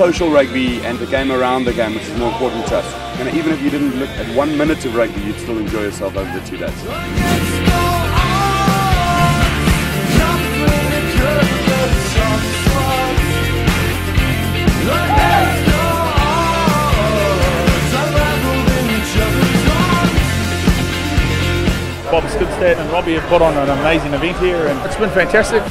social rugby and the game around the game, which is more important to us. And even if you didn't look at one minute of rugby, you'd still enjoy yourself over the two days. Bob Skinstad and Robbie have put on an amazing event here and it's been fantastic.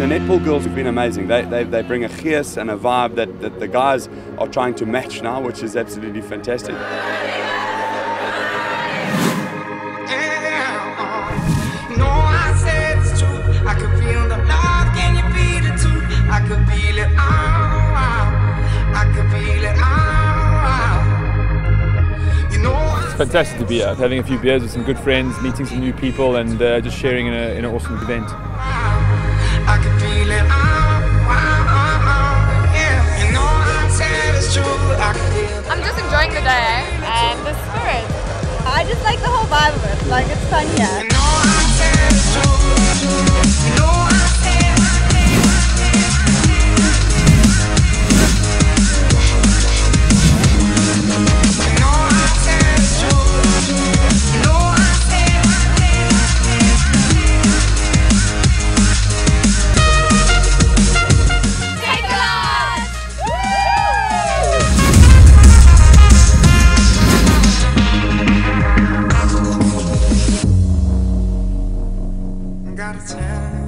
I mean, the netball girls have been amazing. They, they, they bring a gees and a vibe that, that the guys are trying to match now, which is absolutely fantastic. It's fantastic to be here, having a few beers with some good friends, meeting some new people and uh, just sharing in, a, in an awesome event. Just like the whole vibe of it. Like it's fun here. got a tell.